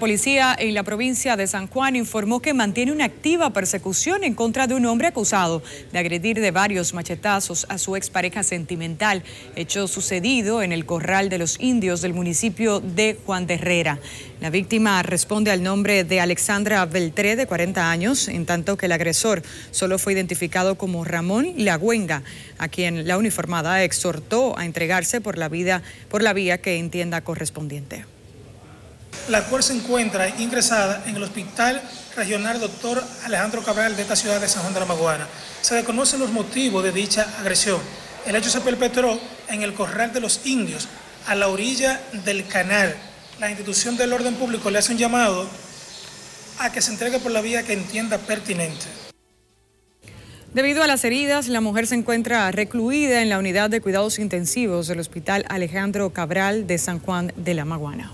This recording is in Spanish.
La policía en la provincia de San Juan informó que mantiene una activa persecución en contra de un hombre acusado de agredir de varios machetazos a su expareja sentimental, hecho sucedido en el Corral de los Indios del municipio de Juan de Herrera. La víctima responde al nombre de Alexandra Beltré, de 40 años, en tanto que el agresor solo fue identificado como Ramón Lagüenga, a quien la uniformada exhortó a entregarse por la, vida, por la vía que entienda correspondiente la cual se encuentra ingresada en el Hospital Regional Doctor Alejandro Cabral de esta ciudad de San Juan de la Maguana. Se desconocen los motivos de dicha agresión. El hecho se perpetró en el Corral de los Indios, a la orilla del canal. La institución del orden público le hace un llamado a que se entregue por la vía que entienda pertinente. Debido a las heridas, la mujer se encuentra recluida en la unidad de cuidados intensivos del Hospital Alejandro Cabral de San Juan de la Maguana.